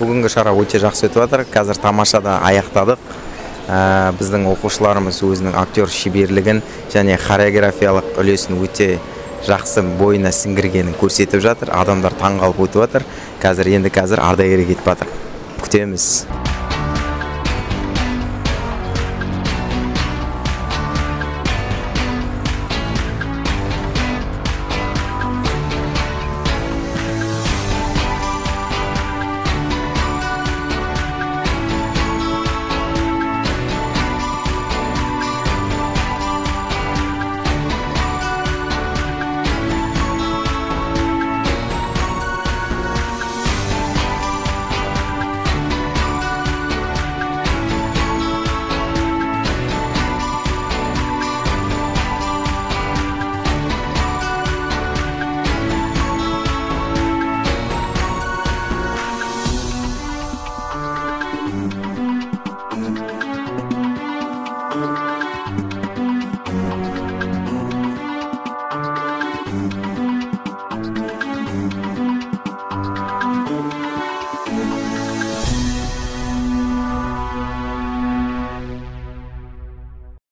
бүгінгі шара өте жақсы өтіп жатыр. Қазір тамашада аяқтадық. Ә, біздің оқушыларымыз өзінің актер шеберлігін және хореографиялық үлесін өте жақсы бойына сіңіргенін көрсетіп жатыр. Адамдар таңғалып өтіп жатыр. Қазір енді қазір ардагерге кетіп жатыр. Күтеміз.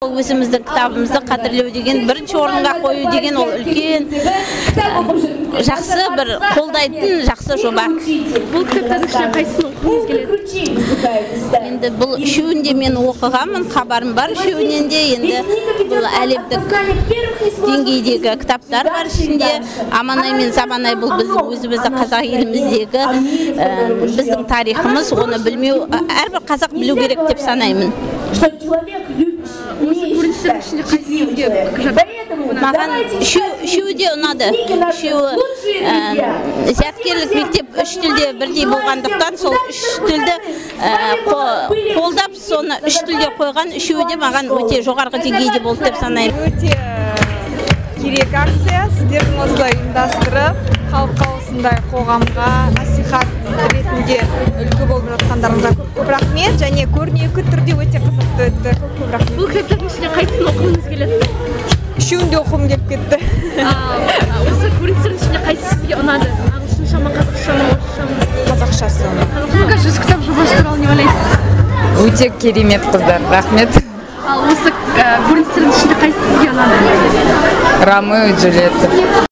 Өзіміздің кітабымызды қадірлеу деген бірінші орынға қою деген ол үлкен жақсы бір қолдайтын жақсы жоба. Бұл кітаптардың ішінен қайсысын оқығыңыз келеді? Енді бұл үшеуін де мен оқығанмын хабарым бар үшеуінен де енді бұл әлемдік деңгейдегі кітаптар бар ішінде. Аманай мен заманай бұл біз өзіміздің қазақ еліміздегі ә, біздің тарихымыз оны білмеу әрбір қазақ білу керек деп санаймын. Осы көріністердің ішінде қайсысы сізге маған үшеу үшеуі де ұнады үшеуі зияткерлік мектеп үш тілде бірдей болғандықтан сол үш тілді қо- қолдап соны үш тілде қойған үшеуі де маған өте жоғарғы деңгейде болды деп санаймын өте керек акция сіздердің осылай ұйымдастырып халыққа осындай қоғамға насихат ретінде үлгі болып жатқандарыңызға көп көп рахмет. Және көрнекі түрде өте қызықты өтті. Көп көп рахмет. Бұл кітаптардың ішінде қайсысын оқығыңыз келеді? Үшеуін де оқығым келіп кетті. Осы көріністердің ішінде қайсысы сізге ұнады? ағылшынша ма қазақша ма орысша ма қазақшасы. Қазақша жүз кітап жобасы туралы не ойлайсыз? Өте керемет қыздар. Рахмет. Ал осы ә, көріністердің ішінде қайсысы сізге ұнады? Ромео и джульетта.